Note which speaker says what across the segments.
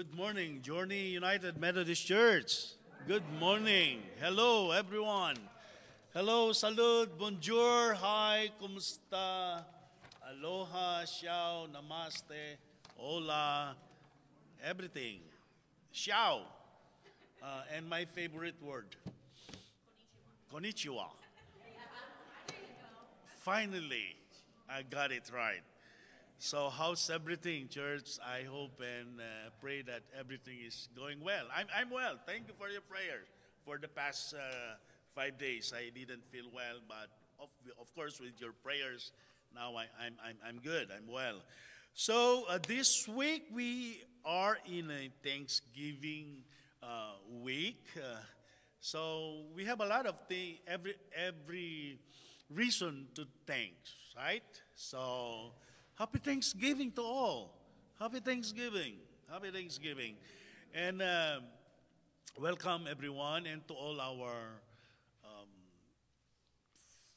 Speaker 1: Good morning, Journey United Methodist Church. Good morning. Hello, everyone. Hello, salud, bonjour, hi, kumusta, aloha, ciao, namaste, hola, everything. Ciao. Uh, and my favorite word, konnichiwa. Finally, I got it right. So, how's everything, church? I hope and uh, pray that everything is going well. I'm, I'm well. Thank you for your prayers. For the past uh, five days, I didn't feel well, but of, of course, with your prayers, now I, I'm, I'm, I'm good. I'm well. So, uh, this week we are in a Thanksgiving uh, week. Uh, so, we have a lot of things, every, every reason to thank, right? So, Happy Thanksgiving to all. Happy Thanksgiving. Happy Thanksgiving. And uh, welcome everyone and to all our um,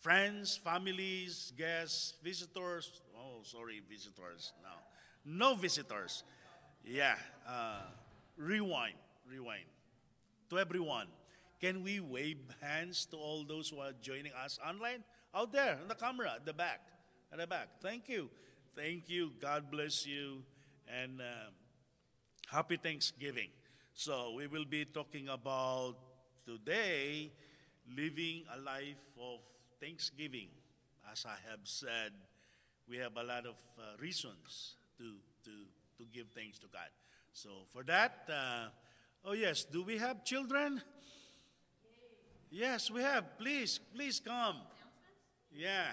Speaker 1: friends, families, guests, visitors. Oh, sorry, visitors. No, no visitors. Yeah. Uh, rewind, rewind. To everyone, can we wave hands to all those who are joining us online? Out there, on the camera, at the back, at the back. Thank you. Thank you. God bless you. And um, happy Thanksgiving. So, we will be talking about today living a life of thanksgiving. As I have said, we have a lot of uh, reasons to, to, to give thanks to God. So, for that, uh, oh, yes, do we have children? Yes, we have. Please, please come. Yeah.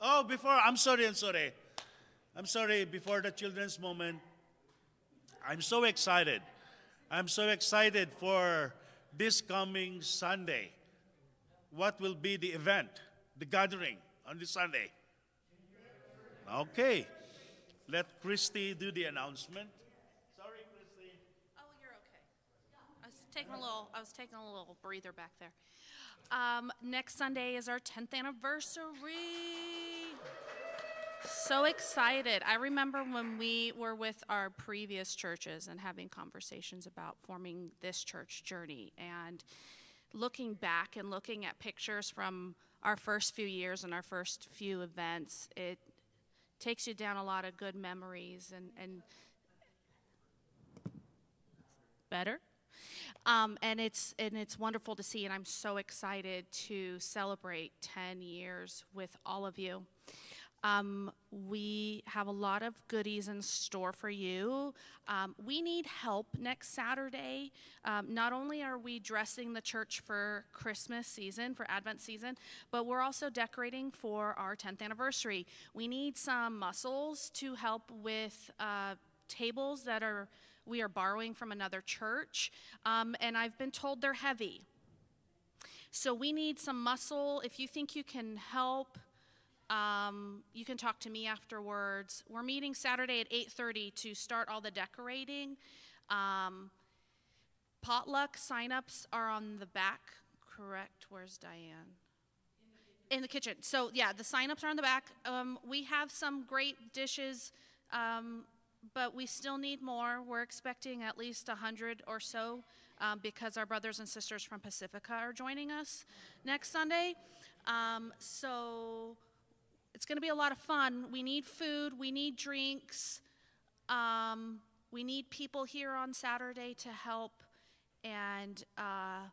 Speaker 1: Oh, before, I'm sorry, I'm sorry. I'm sorry, before the children's moment, I'm so excited. I'm so excited for this coming Sunday. What will be the event, the gathering on this Sunday? Okay. Let Christy do the announcement. Sorry, Christy.
Speaker 2: Oh, you're okay. I was taking a little. I was taking a little breather back there. Um, next Sunday is our 10th anniversary. So excited. I remember when we were with our previous churches and having conversations about forming this church journey and looking back and looking at pictures from our first few years and our first few events, it takes you down a lot of good memories and, and better. Um, and it's and it's wonderful to see, and I'm so excited to celebrate 10 years with all of you. Um, we have a lot of goodies in store for you. Um, we need help next Saturday. Um, not only are we dressing the church for Christmas season, for Advent season, but we're also decorating for our 10th anniversary. We need some muscles to help with uh, tables that are we are borrowing from another church, um, and I've been told they're heavy. So we need some muscle. If you think you can help um, you can talk to me afterwards. We're meeting Saturday at 8:30 to start all the decorating. Um, potluck signups are on the back, correct? Where's Diane? In the kitchen. So yeah, the signups are on the back. Um, we have some great dishes, um, but we still need more. We're expecting at least hundred or so um, because our brothers and sisters from Pacifica are joining us next Sunday. Um, so it's going to be a lot of fun. We need food, we need drinks, um, we need people here on Saturday to help, and uh,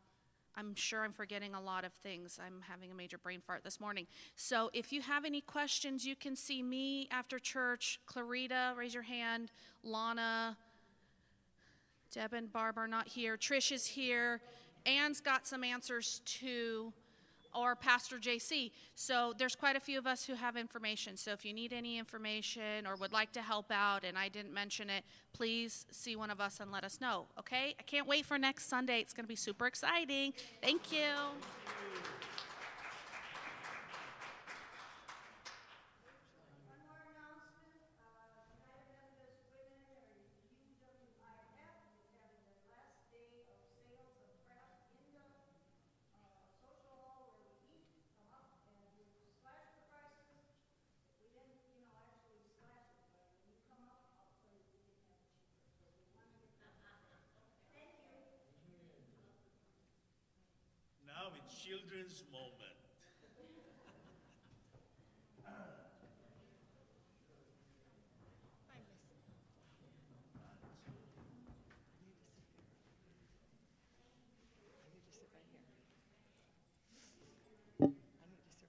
Speaker 2: I'm sure I'm forgetting a lot of things. I'm having a major brain fart this morning. So if you have any questions, you can see me after church. Clarita, raise your hand. Lana, Deb and Barb are not here. Trish is here. Anne's got some answers too or Pastor Jaycee. So there's quite a few of us who have information. So if you need any information or would like to help out and I didn't mention it, please see one of us and let us know. Okay? I can't wait for next Sunday. It's going to be super exciting. Thank you.
Speaker 3: To moment.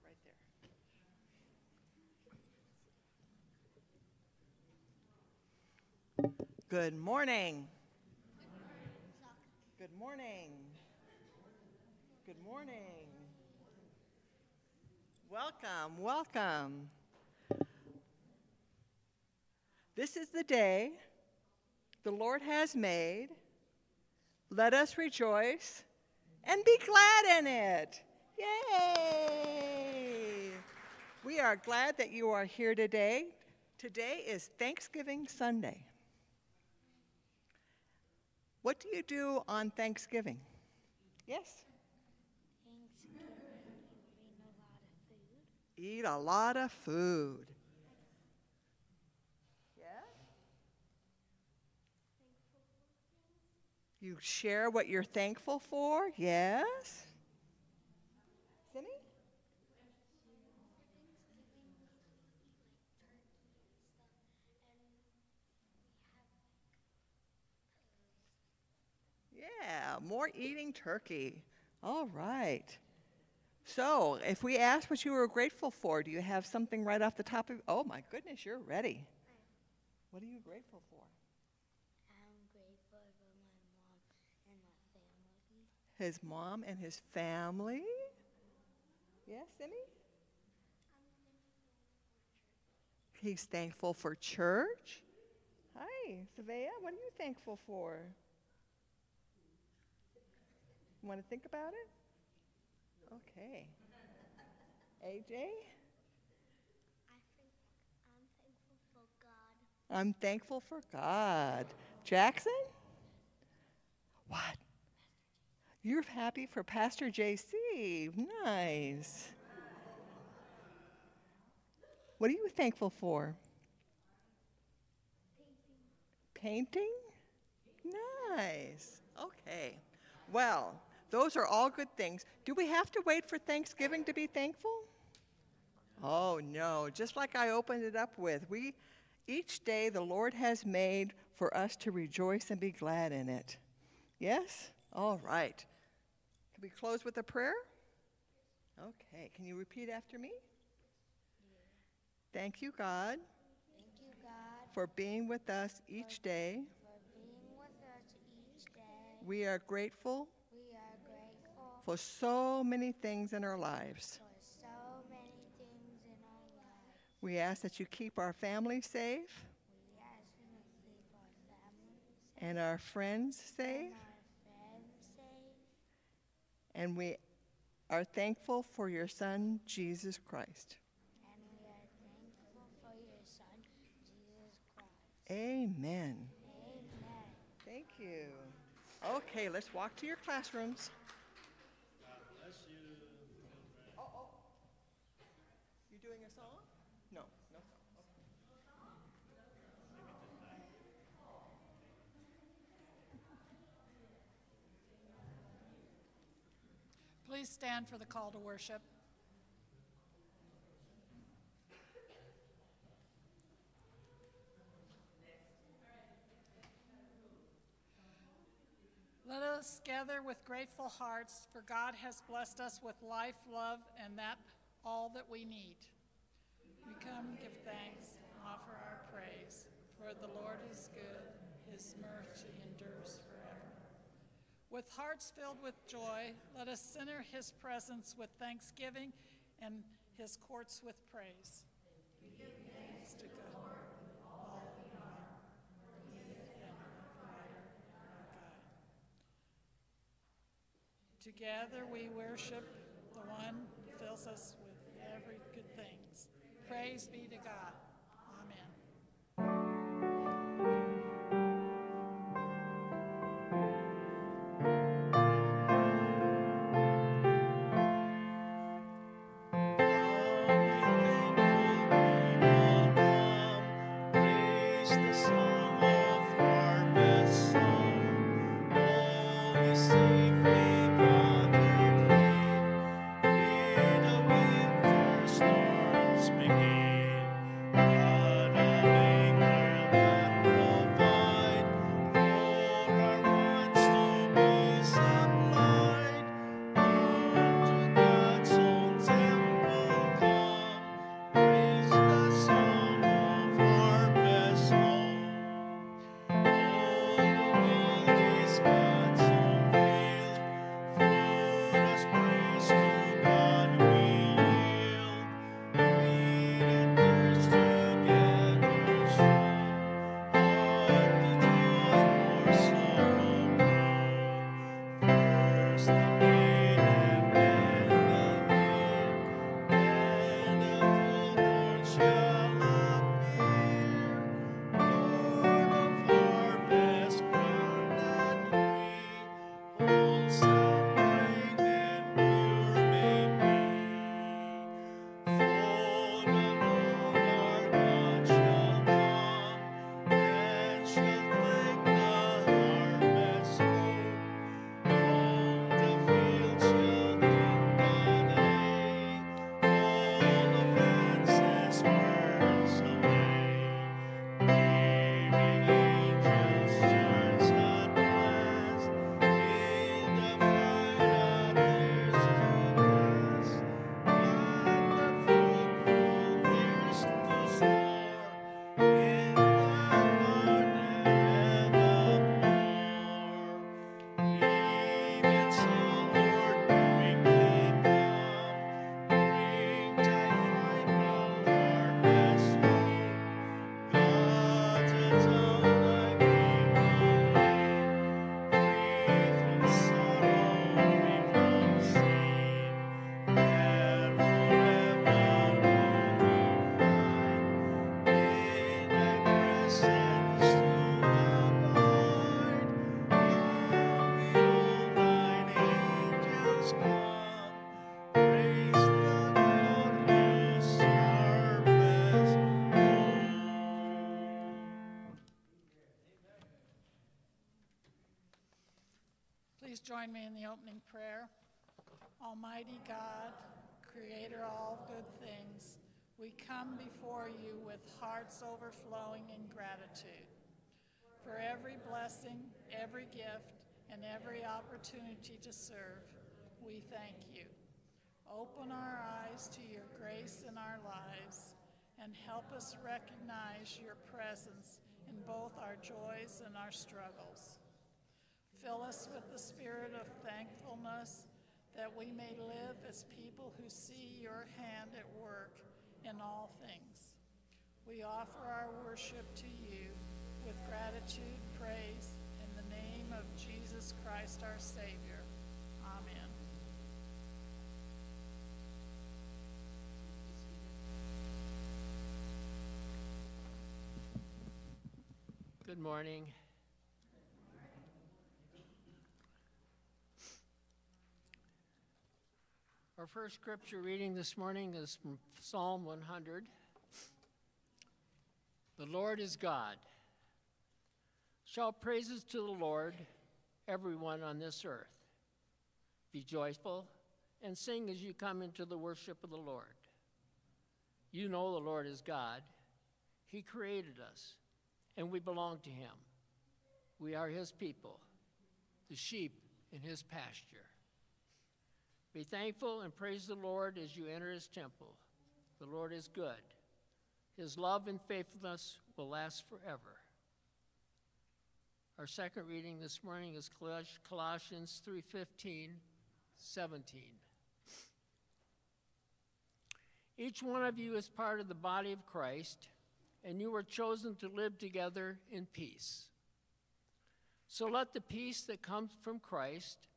Speaker 3: right there. Good morning. Good morning. Good morning. Welcome, welcome. This is the day the Lord has made. Let us rejoice and be glad in it. Yay! We are glad that you are here today. Today is Thanksgiving Sunday. What do you do on Thanksgiving? Yes?
Speaker 4: Eat a lot of food.
Speaker 3: Yeah? You share what you're thankful for? Yes? Yeah, more eating turkey. All right. So, if we ask what you were grateful for, do you have something right off the top of? Oh my goodness, you're ready. What are you grateful for?
Speaker 4: I'm grateful for my mom and my family.
Speaker 3: His mom and his family. Yes, Emmy? He's thankful for church. Hi, Savea. What are you thankful for? Want to think about it? Okay. AJ?
Speaker 4: I think I'm thankful for God.
Speaker 3: I'm thankful for God. Jackson? What? You're happy for Pastor Jaycee. Nice. What are you thankful for? Painting. Nice. Okay. Well, those are all good things. Do we have to wait for Thanksgiving to be thankful? Oh no, just like I opened it up with, we each day the Lord has made for us to rejoice and be glad in it. Yes? All right. Can we close with a prayer? Okay. Can you repeat after me? Thank you, God,
Speaker 4: Thank you, God,
Speaker 3: for being with us each day.
Speaker 4: for being with us each day.
Speaker 3: We are grateful
Speaker 4: We are grateful
Speaker 3: for so many things in our lives.
Speaker 4: for so many things in our lives.
Speaker 3: We ask that you keep our family safe
Speaker 4: We ask you to keep our families safe
Speaker 3: and our friends safe.
Speaker 4: and our friends safe.
Speaker 3: And we are thankful for your Son, Jesus Christ.
Speaker 4: And we are thankful for your Son, Jesus Christ.
Speaker 3: Amen.
Speaker 4: Amen.
Speaker 3: Thank you. Okay, let's walk to your classrooms.
Speaker 1: God bless you.
Speaker 3: Oh, oh. You doing a song? No, no song.
Speaker 5: Please stand for the call to worship. Let us gather with grateful hearts, for God has blessed us with life, love, and that all that we need. We come give thanks and offer our praise, for the Lord is good, his mercy. With hearts filled with joy, let us enter his presence with thanksgiving and his courts with praise. We give thanks to God, all who are, He and our provider, our God. Together we worship the one who fills us with every good things. Praise be to God. Join me in the opening prayer. Almighty God, creator of all good things, we come before you with hearts overflowing in gratitude for every blessing, every gift, and every opportunity to serve. We thank you. Open our eyes to your grace in our lives and help us recognize your presence in both our joys and our struggles. Fill us with the spirit of thankfulness that we may live as people who see your hand at work in all things. We offer our worship to you with gratitude, praise, in the name of Jesus Christ our Savior. Amen.
Speaker 6: Good morning. Our first scripture reading this morning is from Psalm 100. The Lord is God. Shout praises to the Lord, everyone on this earth. Be joyful and sing as you come into the worship of the Lord. You know the Lord is God. He created us, and we belong to Him. We are His people, the sheep in His pasture. Be thankful and praise the Lord as you enter his temple. The Lord is good. His love and faithfulness will last forever. Our second reading this morning is Colossians 3:15, 17. Each one of you is part of the body of Christ, and you were chosen to live together in peace. So let the peace that comes from Christ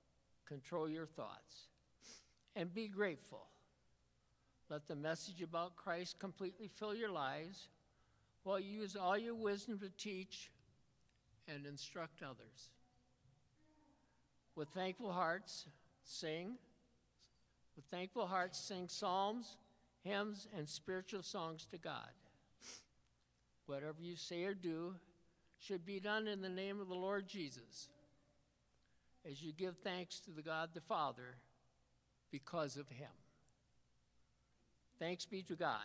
Speaker 6: control your thoughts and be grateful. Let the message about Christ completely fill your lives while you use all your wisdom to teach and instruct others. With thankful hearts, sing. With thankful hearts, sing psalms, hymns, and spiritual songs to God. Whatever you say or do should be done in the name of the Lord Jesus as you give thanks to the God the Father because of him. Thanks be to God.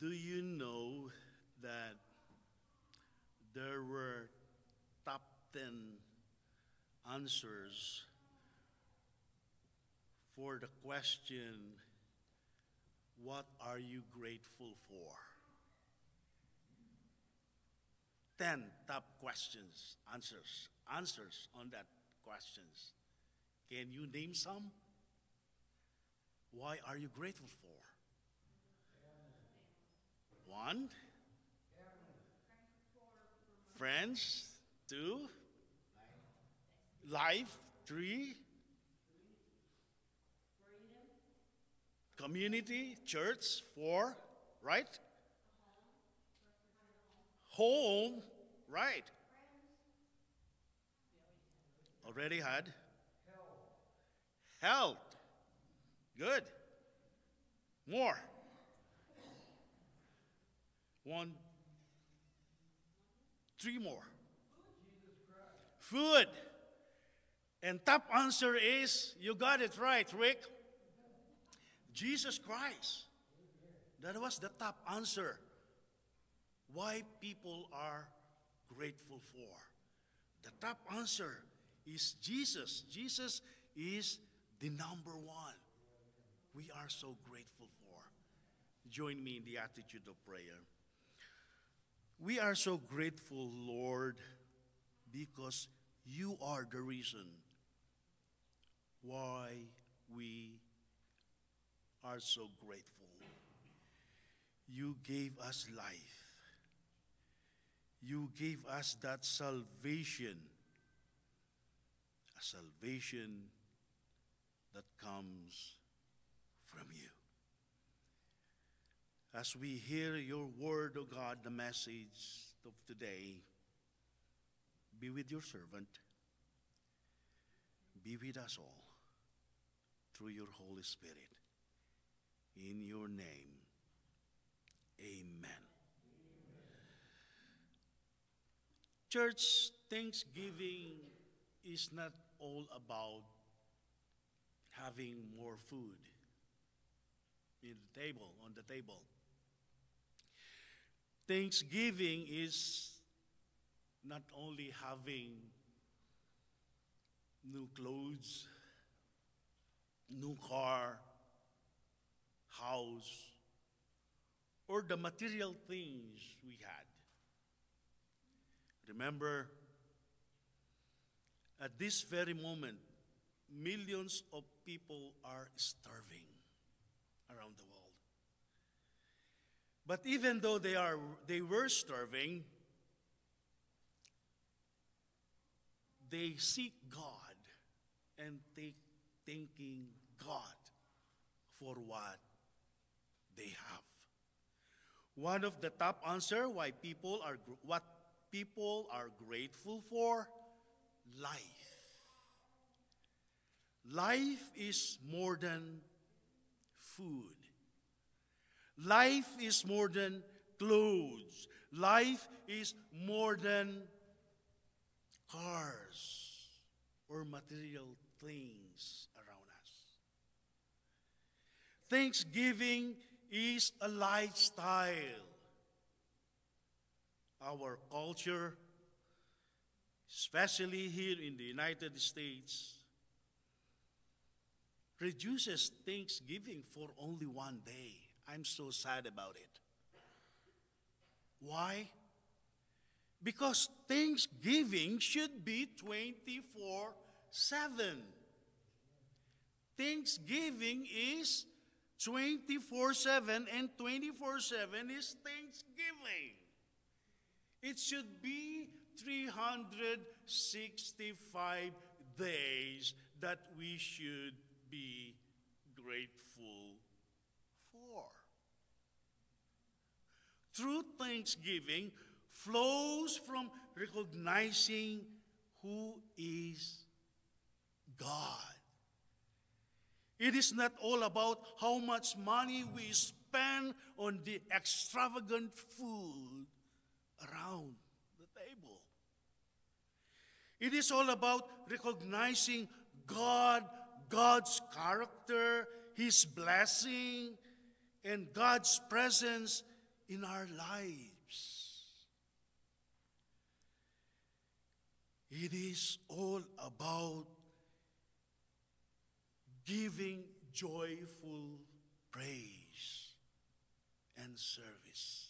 Speaker 1: Do you know that there were top 10 answers for the question, What are you grateful for? 10 top questions, answers, answers on that questions. Can you name some? Why are you grateful for? One. Friends. Two. Life. Three. Community, church. Four. Right? Home. Right. Already had health. Good. More. One, three more. Food. And top answer is you got it right, Rick. Jesus Christ. That was the top answer. Why people are grateful for. The top answer is Jesus. Jesus is the number one. We are so grateful for. Join me in the attitude of prayer. We are so grateful, Lord, because you are the reason why we are so grateful. You gave us life. You gave us that salvation, a salvation that comes from you. As we hear your word, O God, the message of today, be with your servant, be with us all through your Holy Spirit. In your name, amen. Church Thanksgiving is not all about having more food in the table, on the table. Thanksgiving is not only having new clothes, new car, house, or the material things we had. Remember, at this very moment, millions of people are starving around the world. But even though they, are, they were starving, they seek God and they thanking God for what they have. One of the top answer why people are what people are grateful for life. Life is more than food. Life is more than clothes. Life is more than cars or material things around us. Thanksgiving is a lifestyle. Our culture, especially here in the United States, reduces Thanksgiving for only one day. I'm so sad about it. Why? Because Thanksgiving should be 24 7. Thanksgiving is 24 7, and 24 7 is Thanksgiving. It should be 365 days that we should be grateful for. True thanksgiving flows from recognizing who is God. It is not all about how much money we spend on the extravagant food around the table. It is all about recognizing God, God's character, His blessing, and God's presence in our lives. It is all about giving joyful praise and service.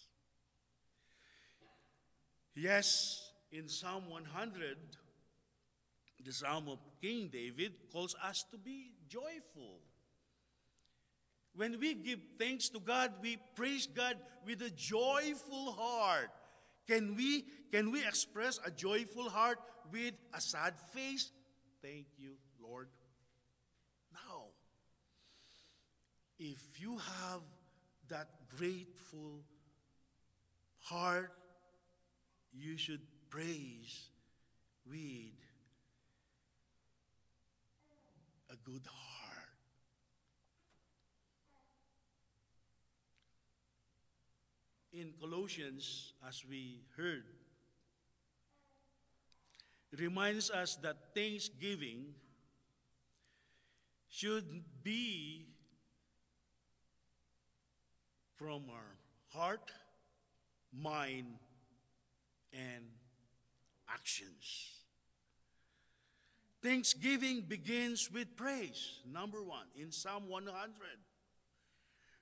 Speaker 1: Yes, in Psalm 100, the Psalm of King David calls us to be joyful. When we give thanks to God, we praise God with a joyful heart. Can we, can we express a joyful heart with a sad face? Thank you, Lord. No. If you have that grateful heart, you should praise with a good heart. In Colossians, as we heard, reminds us that thanksgiving should be from our heart, mind, and actions. Thanksgiving begins with praise. Number one, in Psalm 100.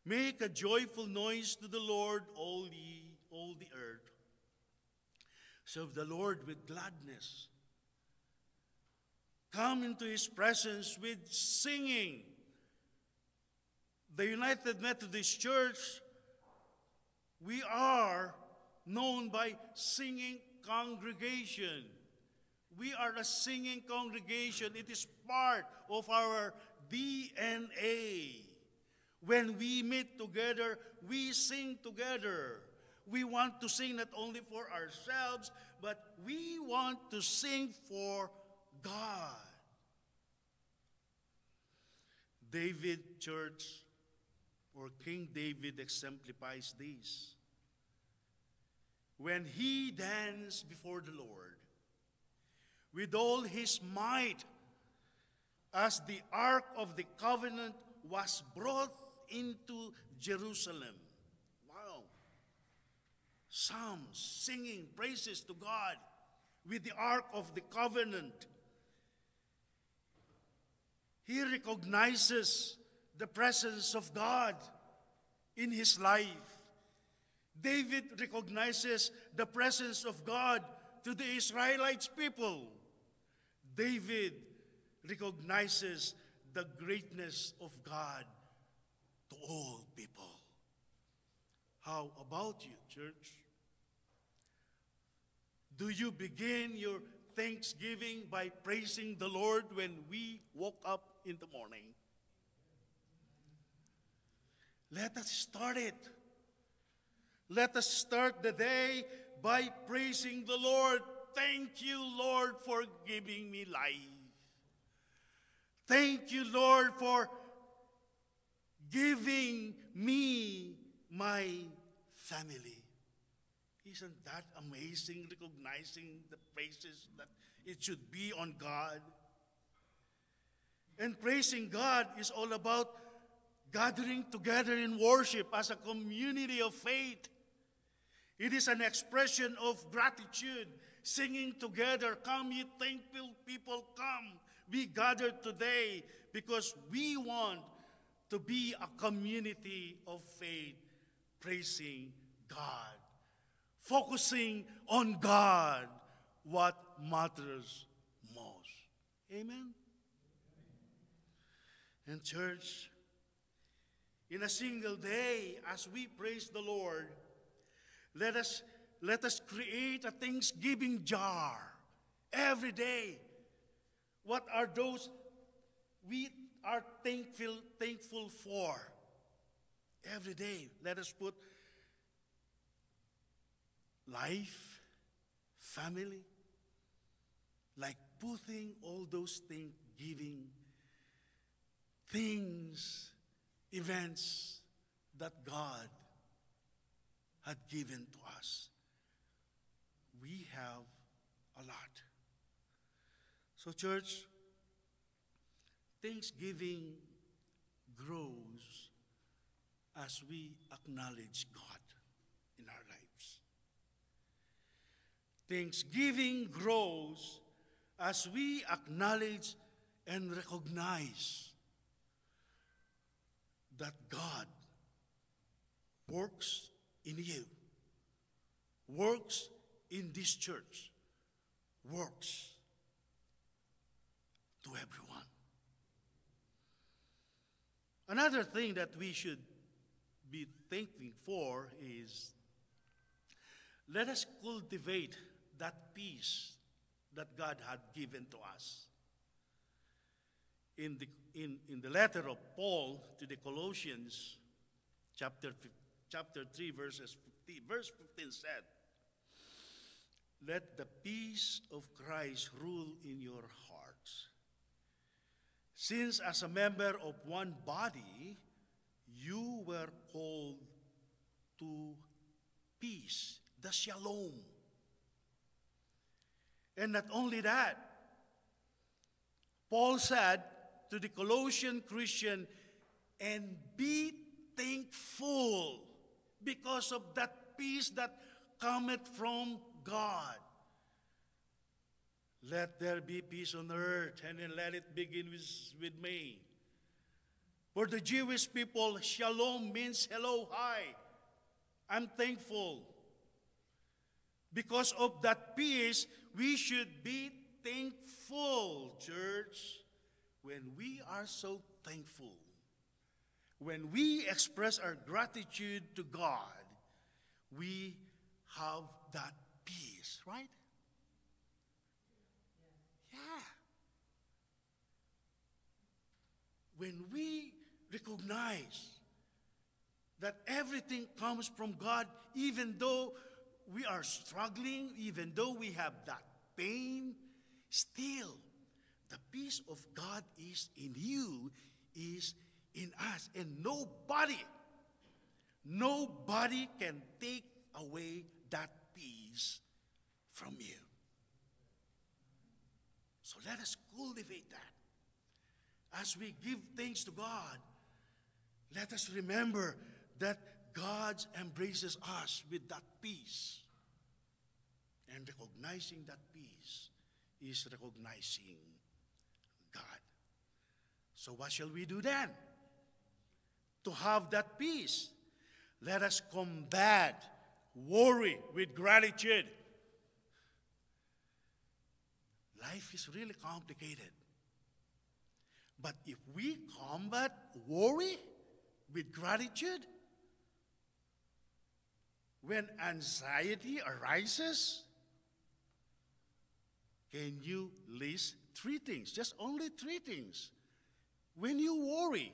Speaker 1: Make a joyful noise to the Lord, all ye, all the earth. Serve the Lord with gladness. Come into his presence with singing. The United Methodist Church, we are known by singing congregation. We are a singing congregation. It is part of our DNA. When we meet together, we sing together. We want to sing not only for ourselves, but we want to sing for God. David Church or King David exemplifies this. When he danced before the Lord with all his might, as the Ark of the Covenant was brought into Jerusalem. Wow. Psalms, singing praises to God with the Ark of the Covenant. He recognizes the presence of God in his life. David recognizes the presence of God to the Israelites people. David recognizes the greatness of God to all people. How about you, church? Do you begin your thanksgiving by praising the Lord when we woke up in the morning? Let us start it. Let us start the day by praising the Lord. Thank you, Lord, for giving me life. Thank you, Lord, for giving me my family. Isn't that amazing, recognizing the praises that it should be on God? And praising God is all about gathering together in worship as a community of faith. It is an expression of gratitude, singing together, Come, ye thankful people, come. We gathered today because we want to be a community of faith, praising God, focusing on God, what matters most. Amen? And, church, in a single day, as we praise the Lord, let us, let us create a thanksgiving jar every day. What are those we are thankful, thankful for? Every day, let us put life, family, like putting all those thanksgiving things, events that God had given to us. We have a lot. So, church, thanksgiving grows as we acknowledge God in our lives. Thanksgiving grows as we acknowledge and recognize that God works in you, works in this church, works to everyone. Another thing that we should be thinking for is let us cultivate that peace that God had given to us. In the, in, in the letter of Paul to the Colossians, chapter, chapter 3, verses 15, verse 15 said, Let the peace of Christ rule in your hearts. Since as a member of one body, you were called to peace, the shalom. And not only that, Paul said to the Colossian Christian, and be thankful because of that peace that cometh from God. Let there be peace on earth, and let it begin with, with me. For the Jewish people, shalom means hello, hi. I'm thankful. Because of that peace, we should be thankful, church. When we are so thankful, when we express our gratitude to God, we have that peace, right? When we recognize that everything comes from God, even though we are struggling, even though we have that pain, still the peace of God is in you, is in us. And nobody, nobody can take away that peace from you. So let us cultivate that. As we give thanks to God, let us remember that God embraces us with that peace. And recognizing that peace is recognizing God. So, what shall we do then? To have that peace, let us combat worry with gratitude. Life is really complicated. But if we combat worry with gratitude, when anxiety arises, can you list three things? Just only three things. When you worry,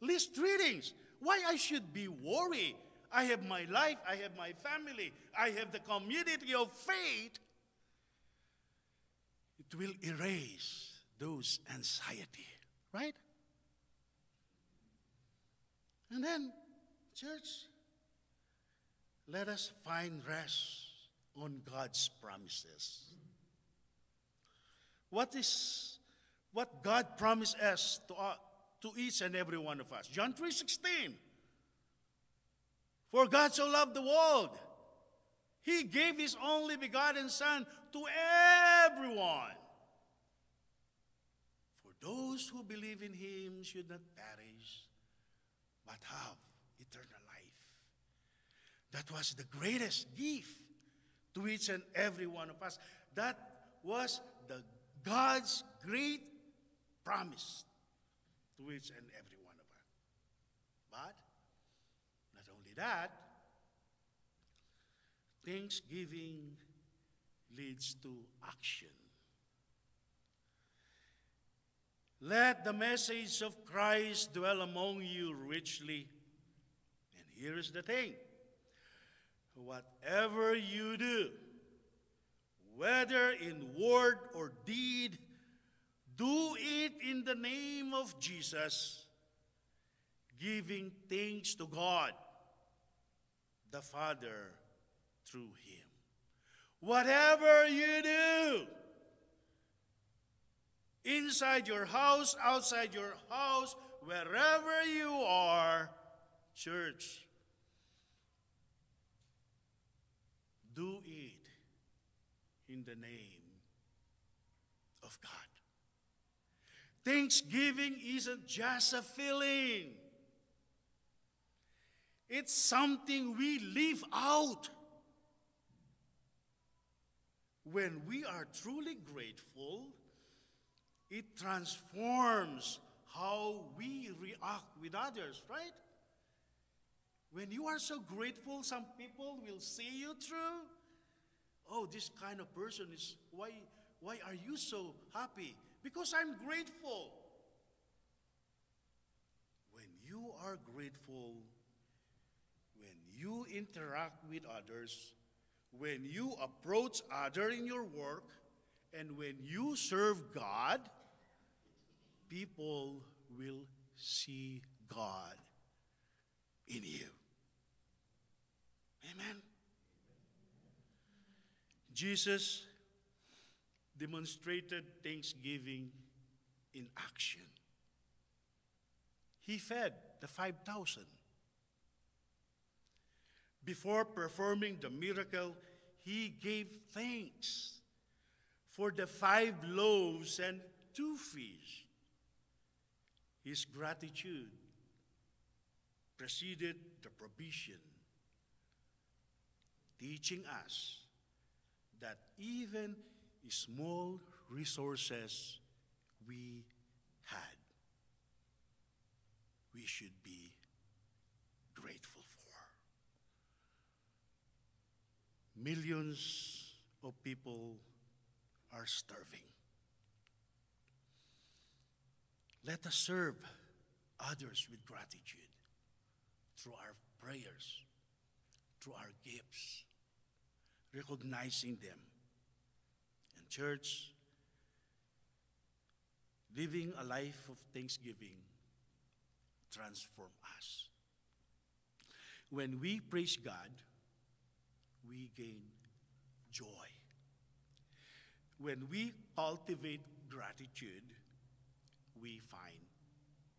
Speaker 1: list three things. Why I should be worried? I have my life, I have my family, I have the community of faith. It will erase those anxiety, right? And then, church, let us find rest on God's promises. What is what God promised us to, uh, to each and every one of us? John 3:16. For God so loved the world, he gave his only begotten son to everyone. Those who believe in him should not perish, but have eternal life. That was the greatest gift to each and every one of us. That was the God's great promise to each and every one of us. But not only that, thanksgiving leads to action. Let the message of Christ dwell among you richly. And here is the thing whatever you do, whether in word or deed, do it in the name of Jesus, giving thanks to God, the Father, through Him. Whatever you do, inside your house, outside your house, wherever you are, church, do it in the name of God. Thanksgiving isn't just a feeling, it's something we live out. When we are truly grateful, it transforms how we react with others, right? When you are so grateful, some people will see you through. Oh, this kind of person is why why are you so happy? Because I'm grateful. When you are grateful, when you interact with others, when you approach other in your work, and when you serve God, people will see God in you. Amen. Jesus demonstrated thanksgiving in action. He fed the 5,000. Before performing the miracle, he gave thanks for the five loaves and two fish. His gratitude preceded the provision, teaching us that even small resources we had, we should be grateful for. Millions of people are starving. Let us serve others with gratitude through our prayers, through our gifts, recognizing them. And, church, living a life of thanksgiving transform us. When we praise God, we gain joy. When we cultivate gratitude, we find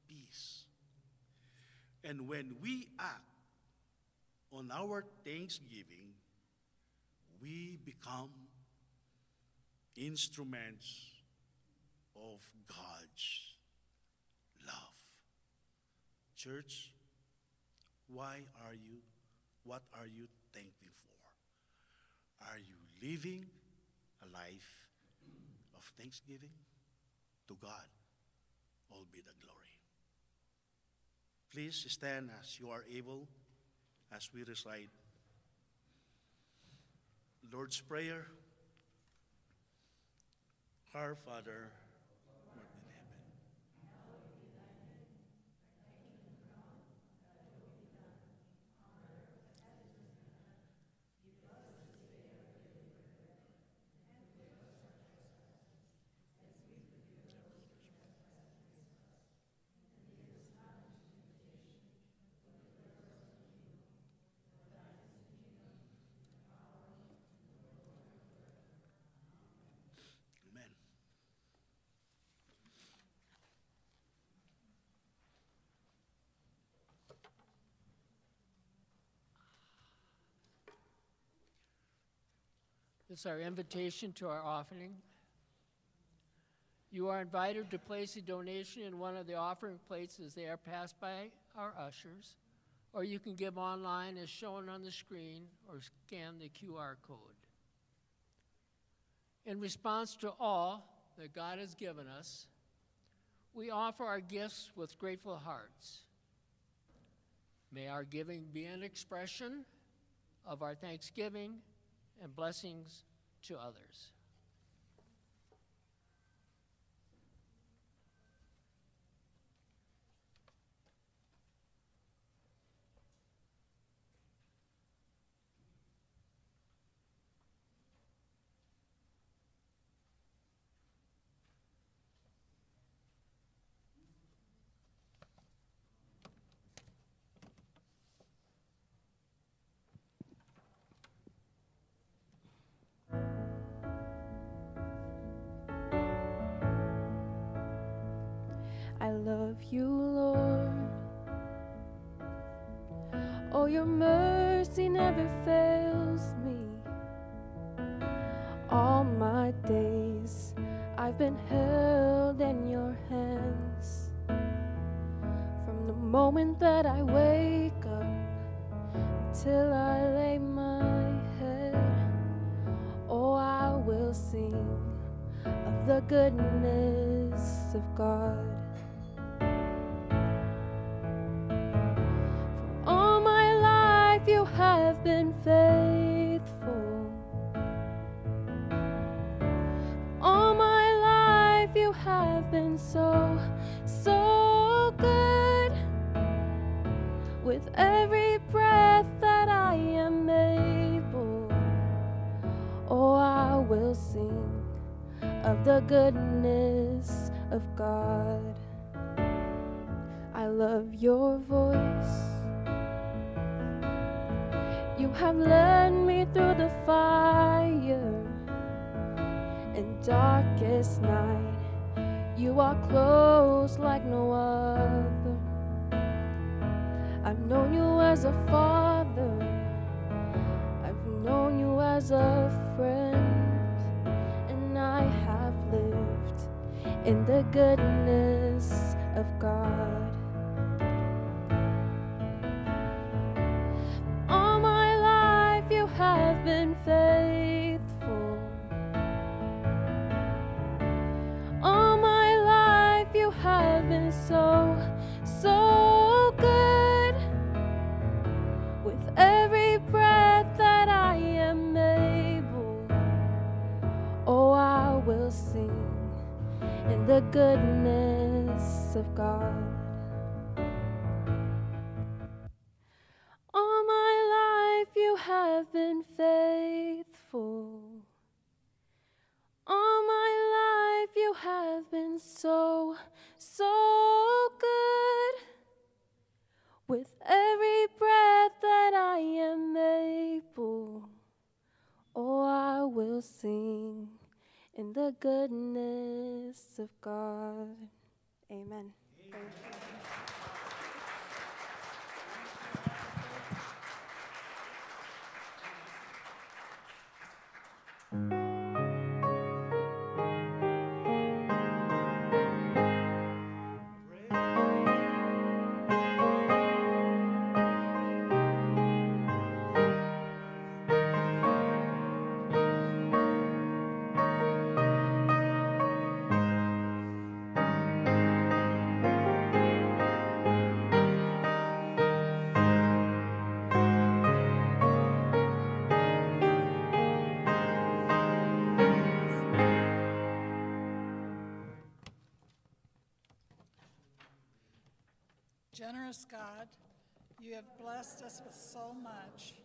Speaker 1: peace. And when we act on our thanksgiving, we become instruments of God's love. Church, why are you, what are you thankful for? Are you living a life of thanksgiving? To God, all be the glory. Please stand as you are able as we recite Lord's Prayer. Our Father, who art in heaven. Amen.
Speaker 6: Is our invitation to our offering. You are invited to place a donation in one of the offering plates as they are passed by our ushers, or you can give online as shown on the screen or scan the QR code. In response to all that God has given us, we offer our gifts with grateful hearts. May our giving be an expression of our thanksgiving and blessings to others.
Speaker 7: Love you, Lord. Oh, your mercy never fails me. All my days I've been held in your hands. From the moment that I wake up till I lay my head, oh, I will sing of the goodness of God. The goodness of God. I love your voice. You have led me through the fire and darkest night. You are close like no other. I've known you as a father, I've known you as a friend, in the goodness of God. All my life you have been faithful. The goodness of God. All my life you have been faithful. All my life you have been so, so good. With every breath that I am able, oh, I will sing in the goodness of God. Amen. Thank
Speaker 1: Generous God, you have blessed us with so much.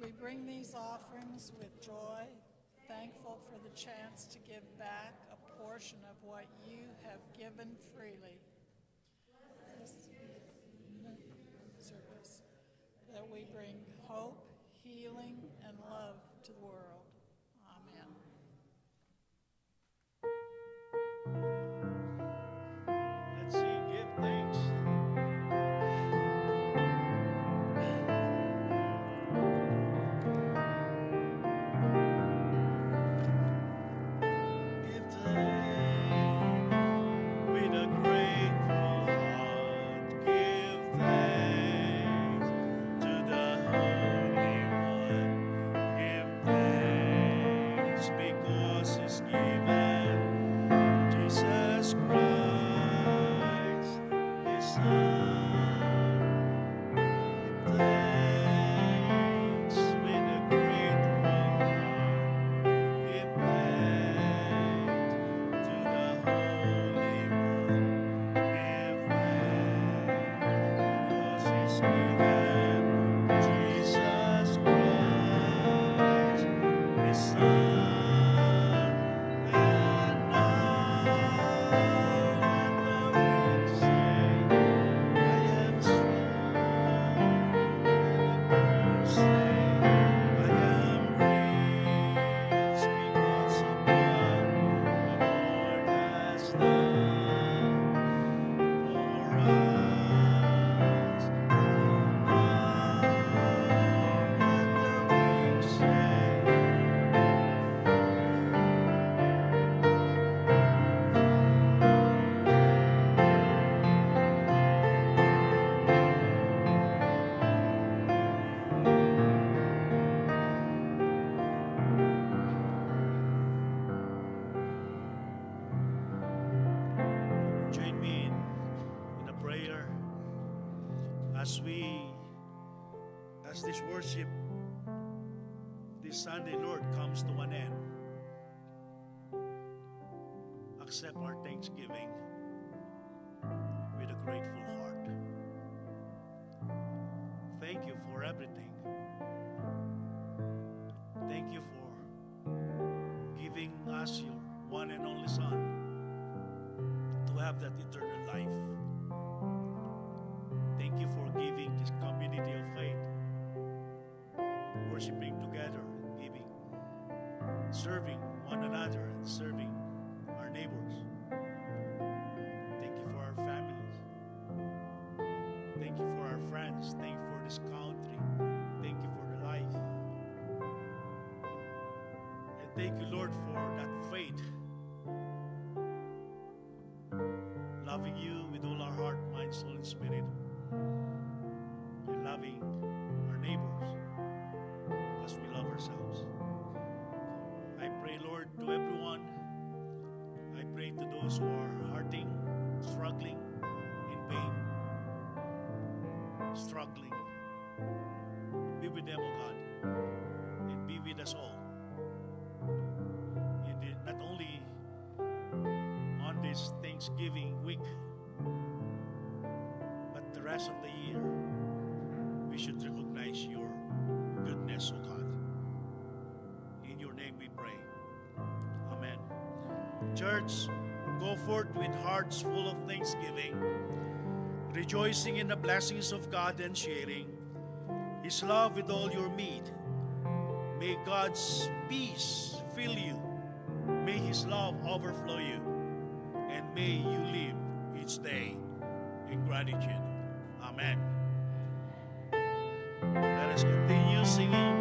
Speaker 1: We bring these offerings with joy, thankful for the chance to give back a portion of what you have given freely. Service, that we bring hope, healing, and love
Speaker 8: Accept our thanksgiving with a grateful heart. Thank you for everything. Thank you for giving us your one and only Son to have that eternal life. Thank you for giving this community of faith, worshiping together, giving
Speaker 1: serving one another and serving neighbors. Thank you for our families. Thank you for our friends. Thank you for this country. Thank you for the life. And thank you, Lord, for that with them, O God, and be with us all. And not only on this Thanksgiving week, but the rest of the year, we should recognize your goodness, O God. In your name we pray. Amen. Church, go forth with hearts full of thanksgiving, rejoicing in the blessings of God and sharing His love with all your meat. May God's peace fill you. May His love overflow you. And may you live each day in gratitude. Amen. Let us continue singing.